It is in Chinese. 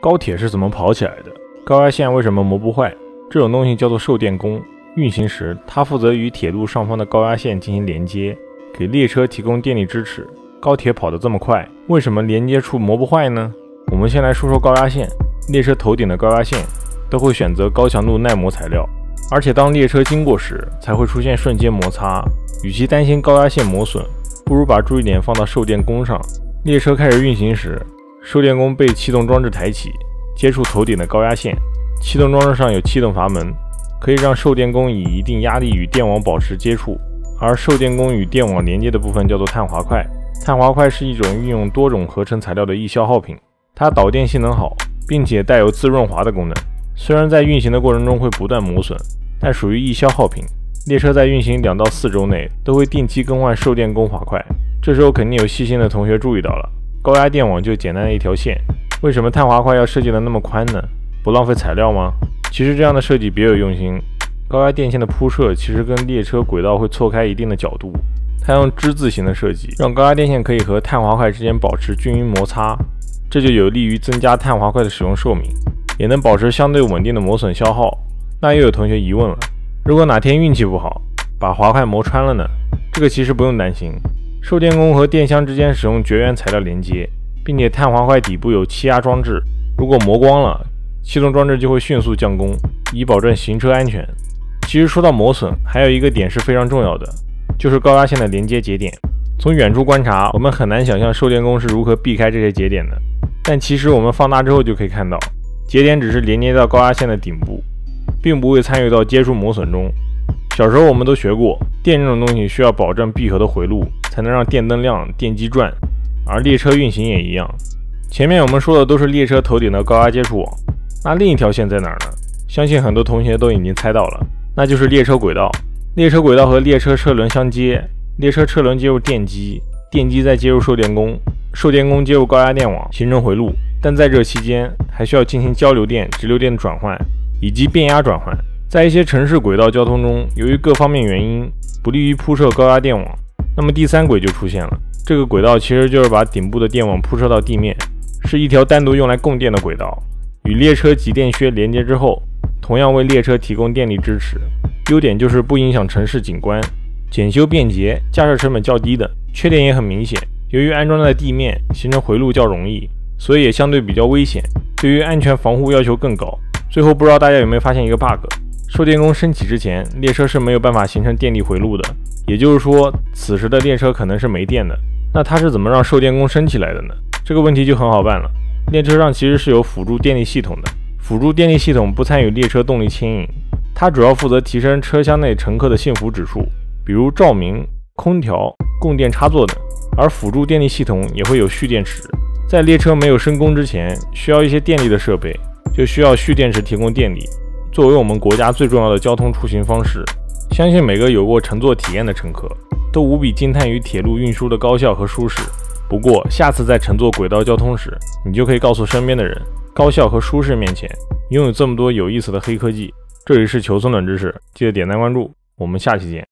高铁是怎么跑起来的？高压线为什么磨不坏？这种东西叫做受电工。运行时，它负责与铁路上方的高压线进行连接，给列车提供电力支持。高铁跑得这么快，为什么连接处磨不坏呢？我们先来说说高压线。列车头顶的高压线都会选择高强度耐磨材料，而且当列车经过时才会出现瞬间摩擦。与其担心高压线磨损，不如把注意点放到受电工上。列车开始运行时，受电工被气动装置抬起，接触头顶的高压线。气动装置上有气动阀门，可以让受电工以一定压力与电网保持接触。而受电工与电网连接的部分叫做碳滑块。碳滑块是一种运用多种合成材料的易消耗品，它导电性能好。并且带有自润滑的功能，虽然在运行的过程中会不断磨损，但属于易消耗品。列车在运行两到四周内都会定期更换受电工滑块，这时候肯定有细心的同学注意到了，高压电网就简单的一条线，为什么碳滑块要设计的那么宽呢？不浪费材料吗？其实这样的设计别有用心，高压电线的铺设其实跟列车轨道会错开一定的角度，它用之字形的设计，让高压电线可以和碳滑块之间保持均匀摩擦。这就有利于增加碳滑块的使用寿命，也能保持相对稳定的磨损消耗。那又有同学疑问了：如果哪天运气不好，把滑块磨穿了呢？这个其实不用担心，受电工和电箱之间使用绝缘材料连接，并且碳滑块底部有气压装置，如果磨光了，气动装置就会迅速降工，以保证行车安全。其实说到磨损，还有一个点是非常重要的，就是高压线的连接节点。从远处观察，我们很难想象受电工是如何避开这些节点的。但其实我们放大之后就可以看到，节点只是连接到高压线的顶部，并不会参与到接触磨损中。小时候我们都学过，电这种东西需要保证闭合的回路，才能让电灯亮、电机转。而列车运行也一样。前面我们说的都是列车头顶的高压接触网，那另一条线在哪儿呢？相信很多同学都已经猜到了，那就是列车轨道。列车轨道和列车车轮相接，列车车轮接入电机，电机再接入受电工。受电工接入高压电网，形成回路，但在这期间还需要进行交流电、直流电的转换以及变压转换。在一些城市轨道交通中，由于各方面原因不利于铺设高压电网，那么第三轨就出现了。这个轨道其实就是把顶部的电网铺设到地面，是一条单独用来供电的轨道，与列车集电靴连接之后，同样为列车提供电力支持。优点就是不影响城市景观，检修便捷，架设成本较低的。缺点也很明显。由于安装在地面，形成回路较容易，所以也相对比较危险，对于安全防护要求更高。最后，不知道大家有没有发现一个 bug？受电弓升起之前，列车是没有办法形成电力回路的，也就是说，此时的列车可能是没电的。那它是怎么让受电弓升起来的呢？这个问题就很好办了。列车上其实是有辅助电力系统的，辅助电力系统不参与列车动力牵引，它主要负责提升车厢内乘客的幸福指数，比如照明、空调、供电插座等。而辅助电力系统也会有蓄电池，在列车没有升工之前，需要一些电力的设备，就需要蓄电池提供电力。作为我们国家最重要的交通出行方式，相信每个有过乘坐体验的乘客都无比惊叹于铁路运输的高效和舒适。不过，下次在乘坐轨道交通时，你就可以告诉身边的人，高效和舒适面前，拥有这么多有意思的黑科技。这里是求松冷知识，记得点赞关注，我们下期见。